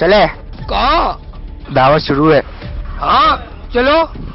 चले। कहा? दावत शुरू है। हाँ चलो।